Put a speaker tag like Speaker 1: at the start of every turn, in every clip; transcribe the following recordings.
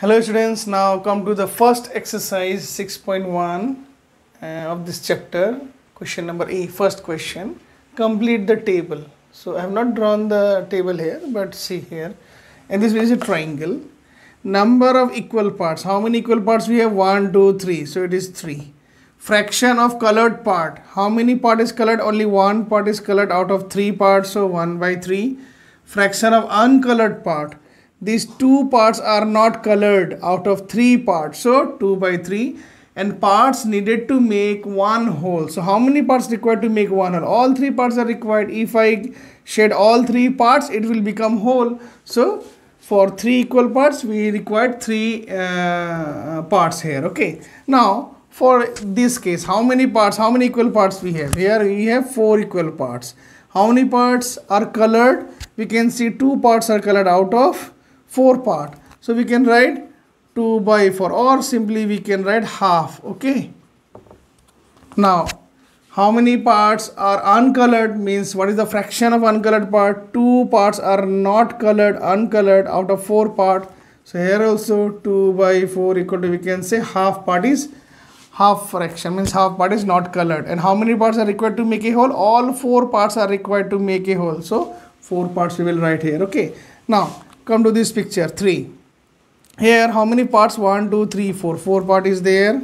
Speaker 1: Hello students, now come to the first exercise 6.1 uh, of this chapter. Question number A, first question. Complete the table. So I have not drawn the table here, but see here. And this is a triangle. Number of equal parts. How many equal parts we have? 1, 2, 3. So it is 3. Fraction of colored part. How many part is colored? Only one part is colored out of 3 parts. So 1 by 3. Fraction of uncolored part these two parts are not colored out of three parts. So 2 by 3 and parts needed to make one whole. So how many parts required to make one whole? All three parts are required. If i shed all three parts it will become whole. So for three equal parts we required three uh, parts here. Okay. Now for this case how many parts how many equal parts we have? Here we have four equal parts. How many parts are colored? We can see two parts are colored out of 4 part. So we can write 2 by 4 or simply we can write half. Okay. Now how many parts are uncolored means what is the fraction of uncolored part? 2 parts are not colored uncolored out of 4 part. So here also 2 by 4 equal to we can say half part is half fraction means half part is not colored and how many parts are required to make a whole all four parts are required to make a whole so four parts we will write here okay now come to this picture 3 here how many parts? 1 2 3 4 4 part is there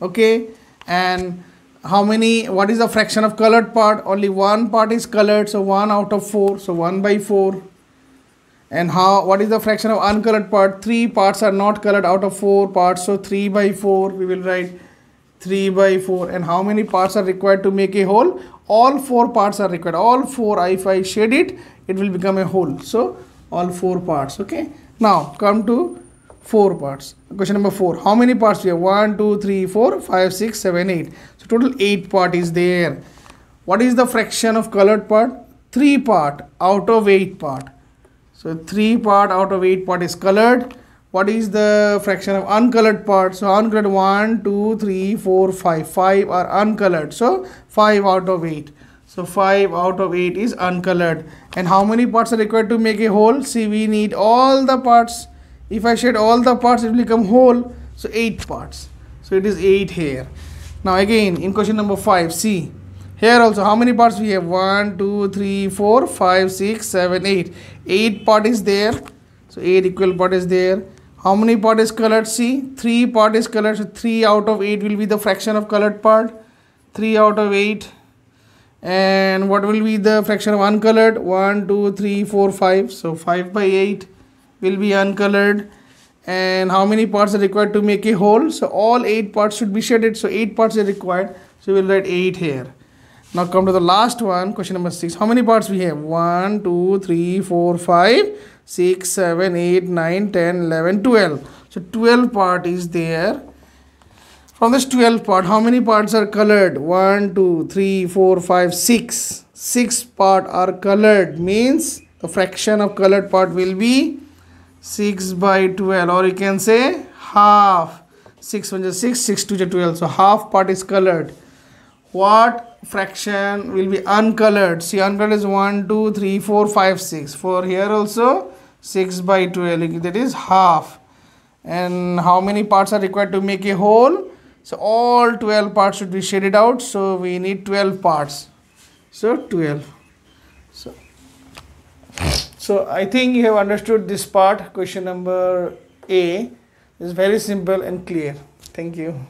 Speaker 1: okay? And how many what is the fraction of colored part? Only one part is colored so 1 out of 4 so 1 by 4 and how what is the fraction of uncolored part? Three parts are not colored out of four parts so 3 by 4 we will write 3 by 4 and how many parts are required to make a whole all four parts are required. All four if i shade it it will become a whole so all four parts okay? Now come to four parts. Question number four. How many parts we have? One two three four five six seven eight. So total eight part is there. What is the fraction of colored part? Three part out of eight part. So three part out of eight part is colored. What is the fraction of uncolored part? So uncolored one two three four five. Five are uncolored. So five out of eight so 5 out of 8 is uncolored. And how many parts are required to make a whole? See, we need all the parts. If I shed all the parts, it will become whole. So 8 parts. So it is 8 here. Now again, in question number 5, see. Here also, how many parts we have? 1, 2, 3, 4, 5, 6, 7, 8. 8 part is there. So 8 equal part is there. How many part is colored? See, 3 part is colored. So 3 out of 8 will be the fraction of colored part. 3 out of 8 and what will be the fraction of uncolored? 1 2 3 4 5 so 5 by 8 will be uncolored. And how many parts are required to make a whole? So all 8 parts should be shaded. So 8 parts are required. So we'll write 8 here. Now come to the last one question number 6 how many parts we have? 1 2 3 4 5 6 7 8 9 10 11 12 so 12 part is there from this 12 part, how many parts are colored? 1, 2, 3, 4, 5, 6. 6 part are colored means the fraction of colored part will be 6 by 12 or you can say half. 6 1 is 6, 6 2 is 12. So half part is colored. What fraction will be uncolored? See uncolored is 1, 2, 3, 4, 5, 6. For here also 6 by 12 that is half. And how many parts are required to make a whole? So all 12 parts should be shaded out. So we need 12 parts. So 12. So, so I think you have understood this part. Question number A is very simple and clear. Thank you.